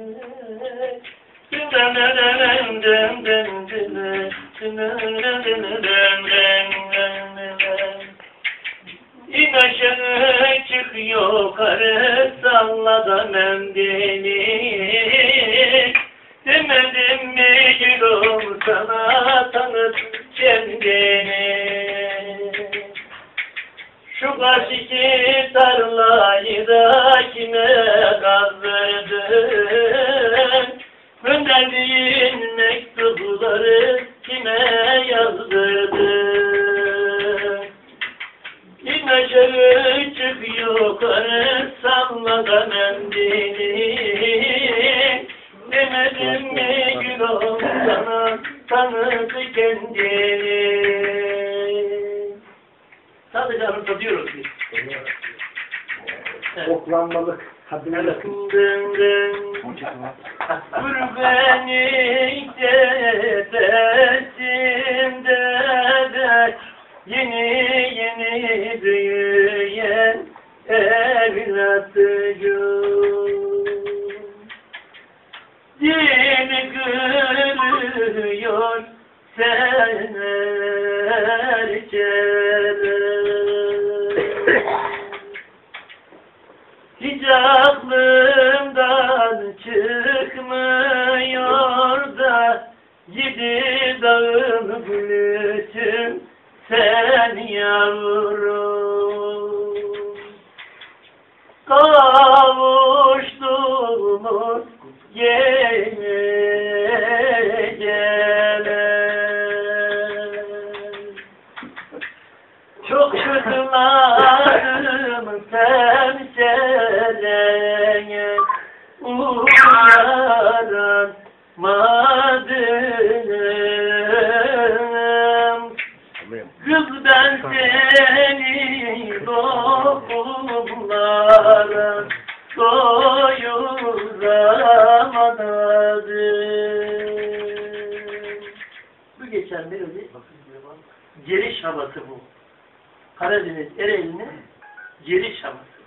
İn aşağı çık yukarı salla mendili Demedim mi gülüm sana tanıt kendini Şu karşıki tarlayı da kime Gönderdiğin mektupları kime yazdırdın İn aşağı çık yukarı salla da mendili Demedim mi gülüm sana tanıt kendini Sadece anlatıyoruz biz. Evet. Oklanmalık. Beni tepesinde de yeni yeni büyüyen evlatcığım. Yeni gülüyor. Hiç aklımdan çıkmıyor da Yedi dağın gülüsün sen yavrum. Kavuştuğumuz geceler uyaranmadım. Kız ben seni toplumlara doyuramadım. Bu geçen melodi geliş havası bu. Karadeniz Ereğli'nin geliş havası.